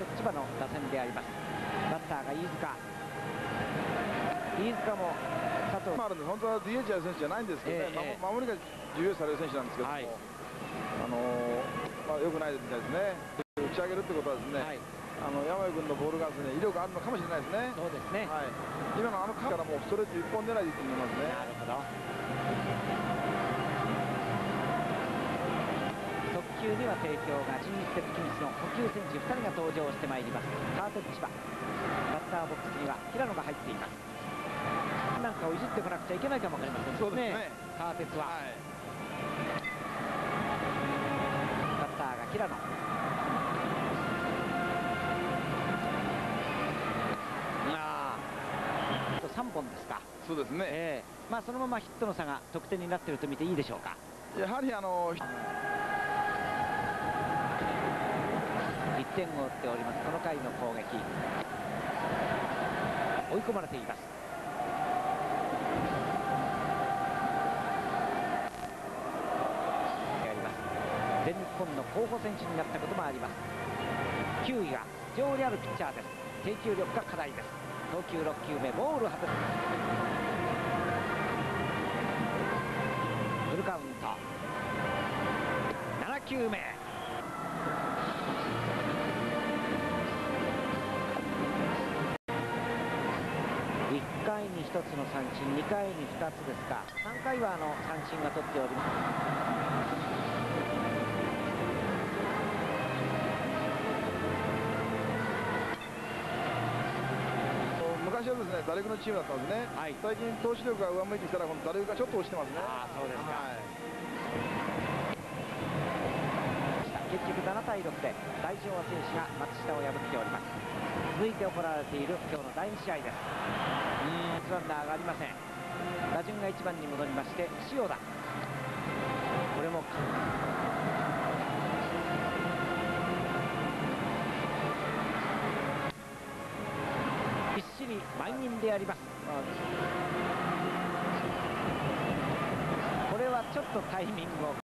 鉄千葉の打線であります。バッターが飯塚。飯塚も佐藤。まあ、あるんで本当は DH やる選手じゃないんですけどね、ええ守守りが重要視される選手なんですけども、はい。あのーまあ、よくないみたいですね、打ち上げるってことはですね、はい。あの山井君のボールがですね威力あるのかもしれないですね。そうですね、はい、今のあのからもうストレート一本狙いでいいと思いますね。なるほど特急には提供が新日鉄キミスの補給選手2人が登場してまいります。川鉄千葉バッターボックスには平野が入っています。なんかをいじってこなくちゃいけないかもわかりません。そうですね。川鉄は、はい。バッターが平野。ああ3本ですか。そうですね。ええ。まあそのままヒットの差が得点になっていると見ていいでしょうか。やはりあの1点を追っております。この回の攻撃。追い込まれています。やります。全日本の候補選手になったこともあります。球威が非常にあるピッチャーです。低球力が課題です。投球6球目ボール外す。フルカウント。7球目。1回に1つの三振2回に2つですか。3回はあの三振が取っております。昔はですね打力のチームだったんですね。はい。最近投手力が上向いてきたらこの打力がちょっと落ちてますね。ああそうですか。はい。結局7対6で大昭和選手が松下を破っております。続いて行われている今日の第2試合ですランナーがありません。打順が1番に戻りまして塩田これもびっしり満員でありますまあこれはちょっとタイミングを